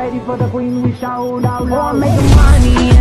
ready for the queen, we shout out Oh, I'm money.